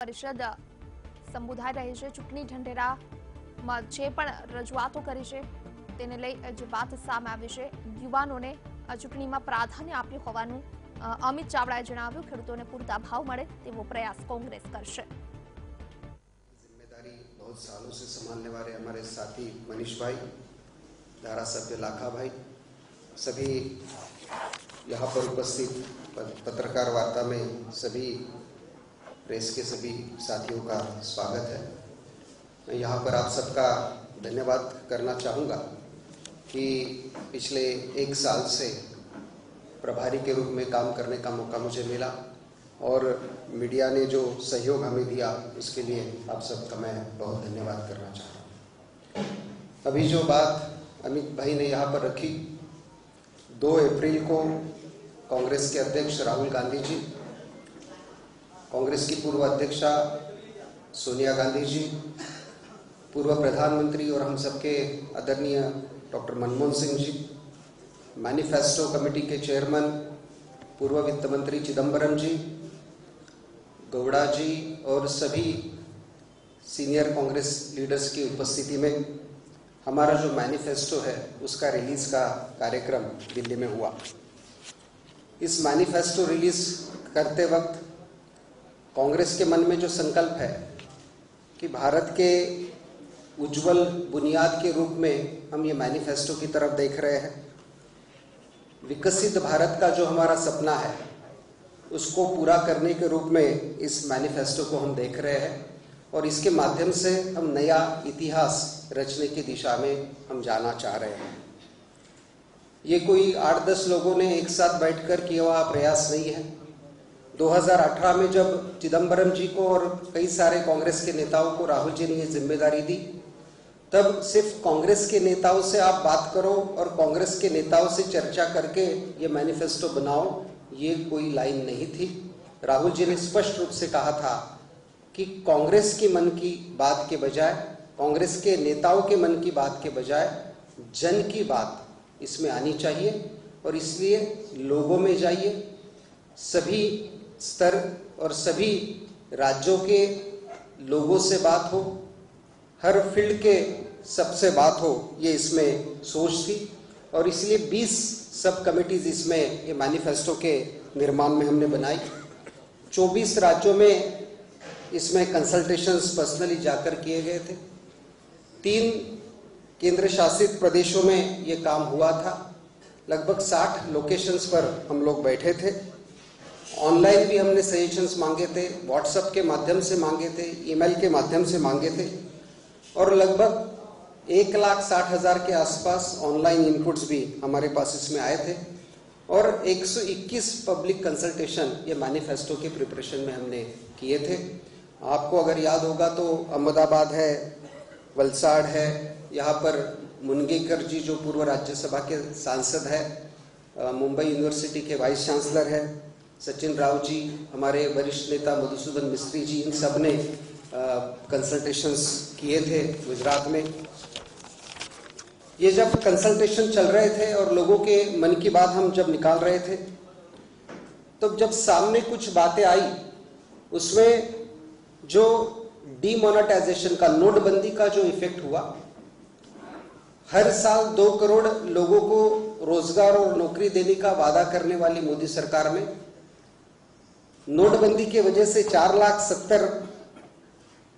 પરિષદ સંબોધાઈ રહી છે ચૂંટણી ઢંઢેરામાં જે પણ રજૂઆતો કરી છે તેને લઈ જે વાત સામે આવી છે યુવાનોને આ ચૂંટણીમાં પ્રાધાન્ય આપ્યું હોવાનું અ, અમિત ચાવડાએ જણાવ્યું ખેડૂતોને પૂરતા ભાવ મળે તેવો પ્રયાસ કોંગ્રેસ કરશે जिम्मेदारी बहुत सालों से संभालने वाले हमारे साथी मनीष भाई धारा सभ्य लाखा भाई सभी यहाँ पर उपस्थित प- पत्रकार वार्ता में सभी प्रेस के सभी साथियों का स्वागत है। मैं यहाँ पर आप सबका धन्यवाद करना चाहूँगा कि पिछले एक साल से प्रभारी के रूप में काम करने का मौका मुझे मिला और मीडिया ने जो सहयोग हमें दिया, उसके लिए आप सबका मैं बहुत धन्यवाद करना चाह रहा हूँ। अभी जो बात अमित भाई ने यहाँ पर रखी, दो अप्रैल को कांग्रेस के अध्यक्ष राहुल गांधी जी कांग्रेस की पूर्व अध्यक्षा सोनिया गांधी जी, पूर्व प्रधानमंत्री और हम सबके आदरणीय doctor Manmohan Singh ji, manifesto committee के चेयरमैन, पूर्व वित्त मंत्री चिदम्बरम जी, गौड़ा जी और सभी सीनियर कांग्रेस लीडर्स की उपस्थिति में हमारा जो मैनिफेस्टो है, उसका रिलीज़ का कार्यक्रम दिल्ली में हुआ। इस मैनिफेस्टो रिलीज़ करते वक्त कांग्रेस के मन में जो संकल्प है कि भारत के उज्जवल बुनियाद के रूप में हम ये मैनिफेस्टो की तरफ़ देख रहे हैं, विकसित भारत का जो हमारा सपना है, उसको पूरा करने के रूप में इस मैनिफेस्टो को हम देख रहे हैं और इसके माध्यम से हम नया इतिहास रचने की दिशा में हम जाना चाह रहे हैं। ये कोई आठ दस लोगों ने एक साथ बैठकर किया हुआ प्रयास नहीं है। 2018 में जब चिदम्बरम जी को और कई सारे कांग्रेस के नेताओं को राहुल जी ने ये ज़िम्मेदारी दी, तब सिर्फ़ कांग्रेस के नेताओं से आप बात करो और कांग्रेस के नेताओं से चर्चा करके ये मैनिफेस्टो बनाओ, ये कोई लाइन नहीं थी। राहुल जी ने स्पष्ट रूप से कहा था कि कांग्रेस के मन की बात के बजाय, कांग्रेस के नेताओं के मन की बात के बजाय जन की बात इसमें आनी चाहिए और इसलिए लोगों में जाइए, सभी स्तर और सभी राज्यों के लोगों से बात हो, हर फ़ील्ड के सबसे बात हो, ये इसमें सोच थी। और इसलिए 20 सब कमिटीज इसमें ये मैनिफेस्टो के निर्माण में हमने बनाई। 24 राज्यों में इसमें कंसल्टेशंस पर्सनली जाकर किए गए थे। तीन केंद्र शासित प्रदेशों में ये काम हुआ था। लगभग 60 लोकेशंस पर हम लोग बैठे थे। ऑनलाइन भी हमने सजेशंस मांगे थे व्हाट्सएप के माध्यम से मांगे थे, ईमेल के माध्यम से मांगे थे, और लगभग एक लाख साठ हज़ार के आसपास ऑनलाइन इनपुट्स भी हमारे पास इसमें आए थे, और 121 पब्लिक कंसल्टेशन ये मैनिफेस्टो के प्रिपरेशन में हमने किए थे। आपको अगर याद होगा तो अहमदाबाद है, वलसाड़ है, यहाँ पर मुनगेकर जी जो पूर्व राज्यसभा के सांसद है मुंबई यूनिवर्सिटी के वाइस चांसलर है सचिन राव जी, हमारे वरिष्ठ नेता मधुसूदन मिस्त्री जी, इन सबने कंसल्टेशंस किए थे गुजरात में। ये जब कंसल्टेशन चल रहे थे और लोगों के मन की बात हम जब निकाल रहे थे तो जब सामने कुछ बातें आई, उसमें जो डीमोनेटाइजेशन का, नोटबंदी का जो इफ़ेक्ट हुआ, हर साल दो करोड़ लोगों को रोज़गार और नौकरी देने का वादा करने वाली मोदी सरकार में नोटबंदी के वजह से चार लाख सत्तर,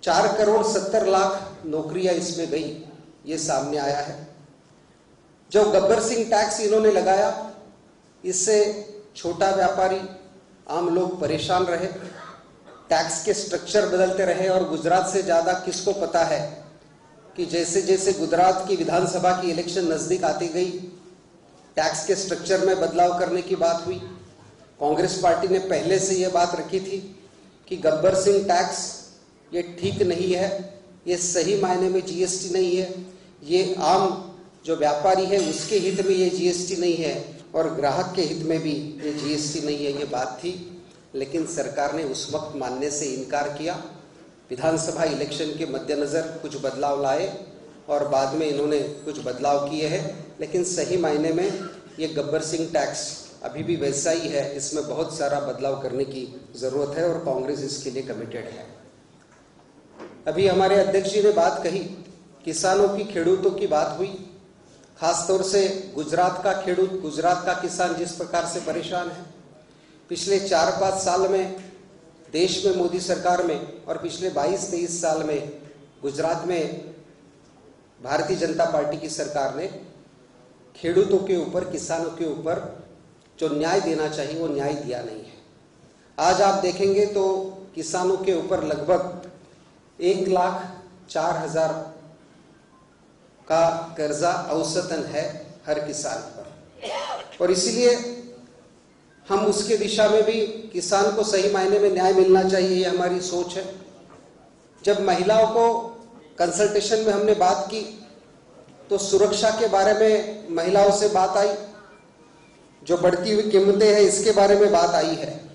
चार करोड़ सत्तर लाख नौकरियाँ इसमें गई। ये सामने आया है। जो गब्बर सिंह टैक्स इन्होंने लगाया, इससे छोटा व्यापारी आम लोग परेशान रहे। टैक्स के स्ट्रक्चर बदलते रहे और गुजरात से ज़्यादा किसको पता है कि जैसे जैसे गुजरात की विधानसभा की इलेक्शन नज़दीक आती गई, टैक्स के स्ट्रक्चर में बदलाव करने की बात हुई। कांग्रेस पार्टी ने पहले से यह बात रखी थी कि गब्बर सिंह टैक्स ये ठीक नहीं है, ये सही मायने में जीएसटी नहीं है, ये आम जो व्यापारी है उसके हित में ये जीएसटी नहीं है और ग्राहक के हित में भी ये जीएसटी नहीं है, ये बात थी। लेकिन सरकार ने उस वक्त मानने से इनकार किया। विधानसभा इलेक्शन के मद्देनजर कुछ बदलाव लाए और बाद में इन्होंने कुछ बदलाव किए हैं। लेकिन सही मायने में ये गब्बर सिंह टैक्स अभी भी वैसा ही है, इसमें बहुत सारा बदलाव करने की ज़रूरत है और कांग्रेस इसके लिए कमिटेड है। अभी हमारे अध्यक्ष जी ने बात कही, किसानों की खेडूतों की बात हुई, खासतौर से गुजरात का खेडूत, गुजरात का किसान जिस प्रकार से परेशान है। पिछले चार पाँच साल में देश में मोदी सरकार में और पिछले 22-23 साल में गुजरात में भारतीय जनता पार्टी की सरकार ने खेडूतों के ऊपर, किसानों के ऊपर जो न्याय देना चाहिए, वो न्याय दिया नहीं है। आज आप देखेंगे तो किसानों के ऊपर लगभग एक लाख चार हज़ार का कर्जा औसतन है हर किसान पर। और इसीलिए हम उसके दिशा में भी किसान को सही मायने में न्याय मिलना चाहिए, ये हमारी सोच है। जब महिलाओं को कंसल्टेशन में हमने बात की तो सुरक्षा के बारे में महिलाओं से बात आई। जो बढ़ती हुई कीमतें हैं, इसके बारे में बात आई है।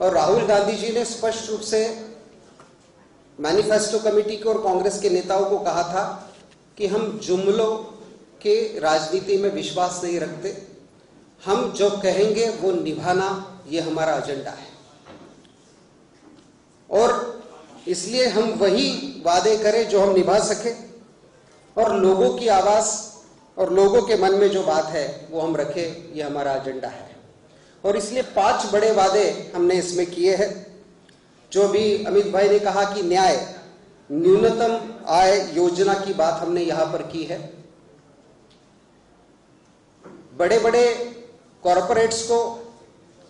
और राहुल गांधी जी ने स्पष्ट रूप से मैनिफेस्टो कमेटी को और कांग्रेस के नेताओं को कहा था कि हम जुमलों के राजनीति में विश्वास नहीं रखते। हम जो कहेंगे, वो निभाना, ये हमारा एजेंडा है। और इसलिए हम वही वादे करें जो हम निभा सके। और लोगों की आवाज़ और लोगों के मन में जो बात है, वो हम रखें, ये हमारा एजेंडा है। और इसलिए पाँच बड़े वादे हमने इसमें किए हैं। जो भी अमित भाई ने कहा कि न्याय, न्यूनतम आय योजना की बात हमने यहाँ पर की है। बड़े बड़े कॉरपोरेट्स को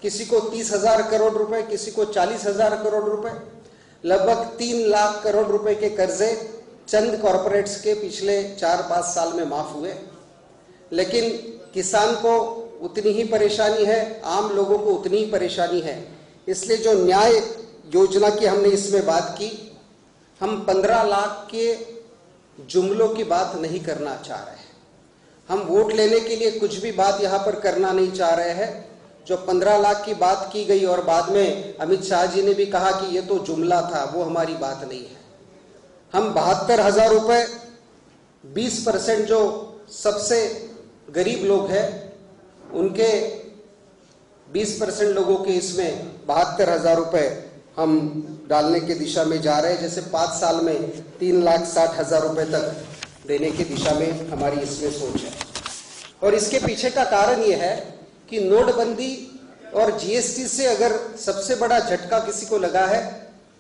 किसी को तीस हज़ार करोड़ रुपए, किसी को चालीस हज़ार करोड़ रुपए, लगभग तीन लाख करोड़ रुपए के कर्जे चंद कॉरपोरेट्स के पिछले चार पाँच साल में माफ़ हुए। लेकिन किसान को उतनी ही परेशानी है, आम लोगों को उतनी ही परेशानी है। इसलिए जो न्याय योजना की हमने इसमें बात की, हम पंद्रह लाख के जुमलों की बात नहीं करना चाह रहे हैं। हम वोट लेने के लिए कुछ भी बात यहाँ पर करना नहीं चाह रहे हैं। जो पंद्रह लाख की बात की गई और बाद में अमित शाह जी ने भी कहा कि ये तो जुमला था, वो हमारी बात नहीं है। हम बहत्तर हज़ार रुपये बीस परसेंट जो सबसे गरीब लोग हैं, उनके 20 परसेंट लोगों के इसमें बहत्तर हज़ार रुपए हम डालने की दिशा में जा रहे हैं, जैसे पाँच साल में तीन लाख साठ हज़ार रुपए तक देने की दिशा में हमारी इसमें सोच है। और इसके पीछे का कारण यह है कि नोटबंदी और जीएसटी से अगर सबसे बड़ा झटका किसी को लगा है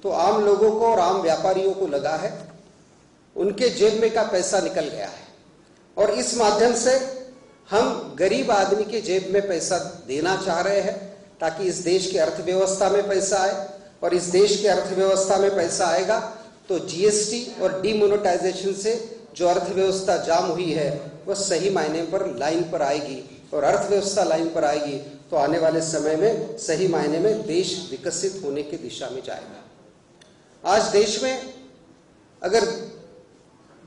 तो आम लोगों को और आम व्यापारियों को लगा है, उनके जेब में का पैसा निकल गया है। और इस माध्यम से हम गरीब आदमी के जेब में पैसा देना चाह रहे हैं ताकि इस देश की अर्थव्यवस्था में पैसा आए और इस देश की अर्थव्यवस्था में पैसा आएगा तो जीएसटी और डीमोनेटाइजेशन से जो अर्थव्यवस्था जाम हुई है वह सही मायने पर लाइन पर आएगी और अर्थव्यवस्था लाइन पर आएगी तो आने वाले समय में सही मायने में देश विकसित होने की दिशा में जाएगा। आज देश में अगर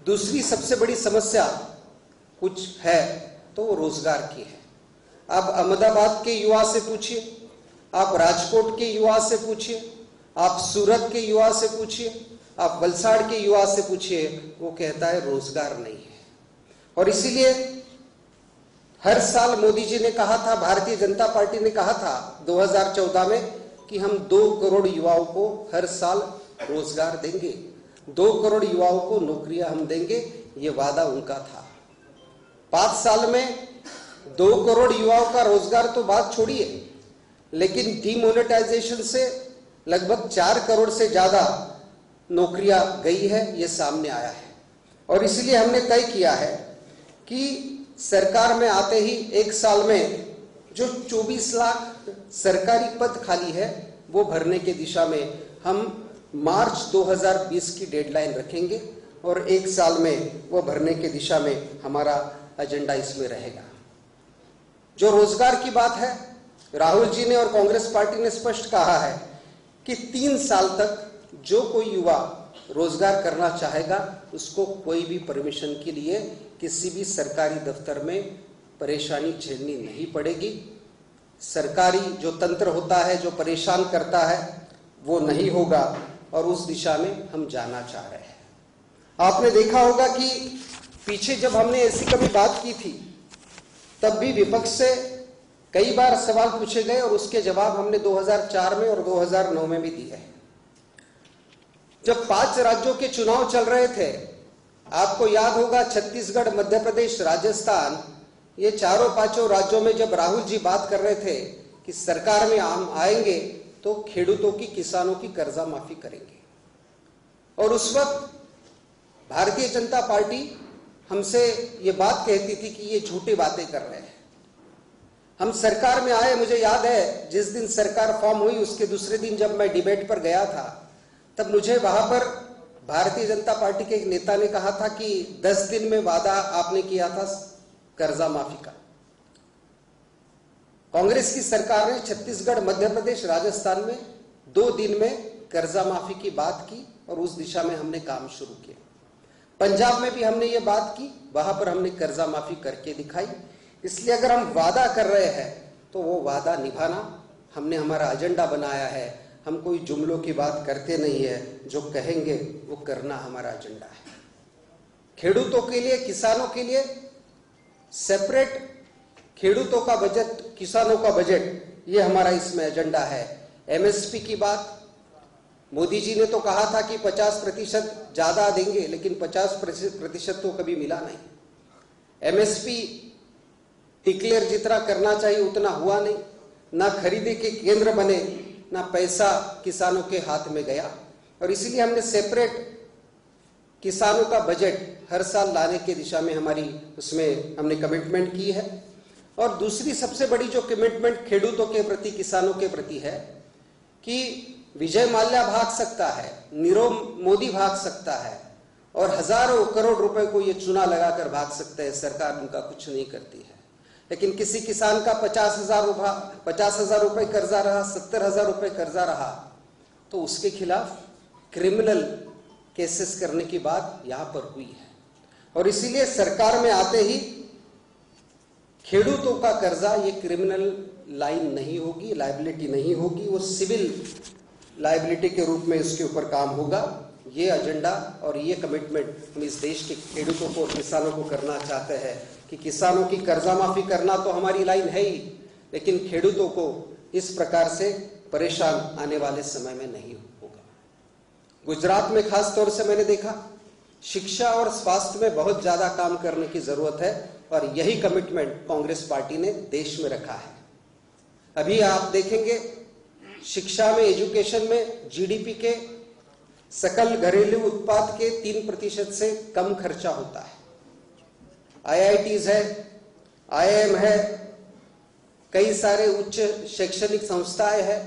दूसरी सबसे बड़ी समस्या कुछ है तो रोज़गार की है। आप अहमदाबाद के युवा से पूछिए, आप राजकोट के युवा से पूछिए, आप सूरत के युवा से पूछिए, आप वलसाड़ के युवा से पूछिए, वो कहता है रोज़गार नहीं है। और इसीलिए हर साल मोदी जी ने कहा था, भारतीय जनता पार्टी ने कहा था 2014 में कि हम दो करोड़ युवाओं को हर साल रोज़गार देंगे। दो करोड़ युवाओं को नौकरियाँ हम देंगे, ये वादा उनका था। पाँच साल में दो करोड़ युवाओं का रोज़गार तो बात छोड़िए, लेकिन डीमोनेटाइजेशन से लगभग चार करोड़ से ज़्यादा नौकरियाँ गई है, ये सामने आया है। और इसलिए हमने तय किया है कि सरकार में आते ही एक साल में जो 24 लाख सरकारी पद खाली है, वो भरने के दिशा में हम मार्च 2020 की डेडलाइन रखेंगे और एक साल में वो भरने के दिशा में हमारा एजेंडा इसमें रहेगा। जो रोज़गार की बात है, राहुल जी ने और कांग्रेस पार्टी ने स्पष्ट कहा है कि तीन साल तक जो कोई युवा रोज़गार करना चाहेगा, उसको कोई भी परमिशन के लिए किसी भी सरकारी दफ्तर में परेशानी झेलनी नहीं पड़ेगी। सरकारी जो तंत्र होता है, जो परेशान करता है, वो नहीं होगा और उस दिशा में हम जाना चाह रहे हैं। आपने देखा होगा कि पीछे जब हमने ऐसी कभी बात की थी, तब भी विपक्ष से कई बार सवाल पूछे गए और उसके जवाब हमने 2004 में और 2009 में भी दिए हैं। जब पाँच राज्यों के चुनाव चल रहे थे, आपको याद होगा छत्तीसगढ़, मध्य प्रदेश, राजस्थान, ये चारों पाँचों राज्यों में जब राहुल जी बात कर रहे थे कि सरकार में हम आएँगे तो खेडूतों की, किसानों की कर्जा माफ़ी करेंगे। और उस वक्त भारतीय जनता पार्टी हमसे ये बात कहती थी कि ये झूठी बातें कर रहे हैं। हम सरकार में आए, मुझे याद है, जिस दिन सरकार फॉर्म हुई, उसके दूसरे दिन जब मैं डिबेट पर गया था, तब मुझे वहाँ पर भारतीय जनता पार्टी के एक नेता ने कहा था कि 10 दिन में वादा आपने किया था कर्जा माफ़ी का। कांग्रेस की सरकार ने छत्तीसगढ़, मध्य प्रदेश, राजस्थान में दो दिन में कर्जा माफ़ी की बात की और उस दिशा में हमने काम शुरू किया। पंजाब में भी हमने ये बात की, वहाँ पर हमने कर्जा माफ़ी करके दिखाई। इसलिए अगर हम वादा कर रहे हैं तो वो वादा निभाना। हमने हमारा एजेंडा बनाया है। हम कोई जुमलों की बात करते नहीं है। जो कहेंगे, वो करना हमारा एजेंडा है। खेडूतों के लिए, किसानों के लिए सेपरेट खेडूतों का बजट किसानों का बजट ये हमारा इसमें एजेंडा है। एमएसपी की बात मोदी जी ने तो कहा था कि 50 प्रतिशत ज़्यादा देंगे, लेकिन 50 प्रतिशत तो कभी मिला नहीं। एमएसपी डिक्लेयर जितना करना चाहिए उतना हुआ नहीं। ना खरीदे के केंद्र बने, ना पैसा किसानों के हाथ में गया। और इसीलिए हमने सेपरेट किसानों का बजट हर साल लाने के दिशा में हमारी उसमें हमने कमिटमेंट की है। और दूसरी सबसे बड़ी जो कमिटमेंट खेडूतों के प्रति, किसानों के प्रति है कि विजय माल्या भाग सकता है, नीरव मोदी भाग सकता है, और हज़ारों करोड़ रुपए को ये चुना लगाकर भाग सकते हैं, सरकार उनका कुछ नहीं करती है। लेकिन किसी किसान का पचास हज़ार पचास हज़ार रुपए कर्जा रहा, सत्तर हज़ार रुपए कर्जा रहा तो उसके खिलाफ क्रिमिनल केसेस करने की बात यहाँ पर हुई है। और इसीलिए सरकार में आते ही खेडूतों का कर्जा, ये क्रिमिनल लाइन नहीं होगी लाइबिलिटी नहीं होगी, वो सिविल लाइबिलिटी के रूप में इसके ऊपर काम होगा। ये एजेंडा और ये कमिटमेंट हम इस देश के खेडूतों को किसानों को करना चाहते हैं कि किसानों की कर्जा माफ़ी करना तो हमारी लाइन है ही, लेकिन खेडूतों को इस प्रकार से परेशान आने वाले समय में नहीं होगा। गुजरात में खास तौर से मैंने देखा, शिक्षा और स्वास्थ्य में बहुत ज़्यादा काम करने की ज़रूरत है और यही कमिटमेंट कांग्रेस पार्टी ने देश में रखा है। अभी आप देखेंगे शिक्षा में एजुकेशन में जीडीपी के सकल घरेलू उत्पाद के तीन प्रतिशत से कम खर्चा होता है। आईआईटीज है आईआईएम है, कई सारे उच्च शैक्षणिक संस्थाएँ हैं।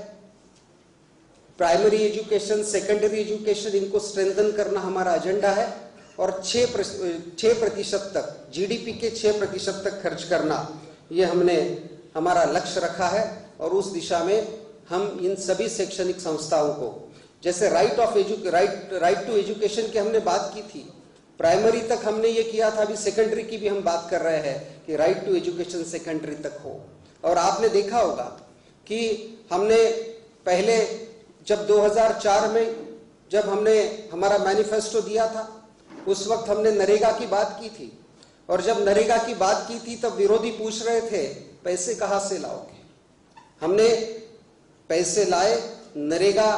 प्राइमरी एजुकेशन सेकेंडरी एजुकेशन इनको स्ट्रेंथन करना हमारा एजेंडा है और छह प्रतिशत तक जीडीपी के छह प्रतिशत तक खर्च करना, ये हमने, हमारा लक्ष्य रखा है और उस दिशा में हम इन सभी शैक्षणिक संस्थाओं को, जैसे right of edu right right to education की हमने बात की थी प्राइमरी तक हमने ये किया था, अभी सेकेंडरी की भी हम बात कर रहे हैं कि राइट टू एजुकेशन सेकेंडरी तक हो। और आपने देखा होगा कि हमने पहले, जब 2004 में जब हमने हमारा मैनिफेस्टो दिया था, उस वक्त हमने नरेगा की बात की थी। और जब नरेगा की बात की थी, तब विरोधी पूछ रहे थे, पैसे कहाँ से लाओगे? हमने पैसे लाए, नरेगा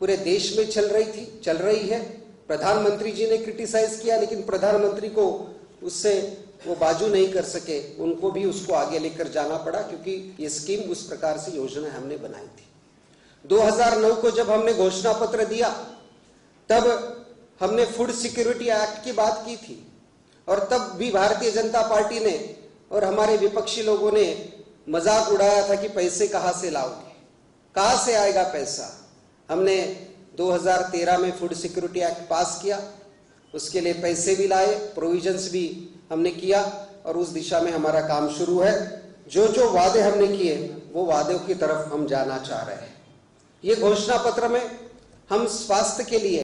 पूरे देश में चल रही थी, चल रही है। प्रधानमंत्री जी ने क्रिटिसाइज किया, लेकिन प्रधानमंत्री को उससे वो बाजू नहीं कर सके। उनको भी उसको आगे लेकर जाना पड़ा, क्योंकि ये स्कीम उस प्रकार से योजना हमने बनाई थी। 2009 को जब हमने घोषणा पत्र दिया, तब हमने फ़ूड सिक्योरिटी एक्ट की बात की थी। और तब भी भारतीय जनता पार्टी ने और हमारे विपक्षी लोगों ने मज़ाक उड़ाया था कि पैसे कहाँ से लाओगे। कहाँ से आएगा पैसा? हमने 2013 में फ़ूड सिक्योरिटी एक्ट पास किया। उसके लिए पैसे भी लाए प्रोविजंस भी हमने किया और उस दिशा में हमारा काम शुरू है। जो जो वादे हमने किए, वो वादों की तरफ़ हम जाना चाह रहे हैं। ये घोषणा पत्र में हम स्वास्थ्य के लिए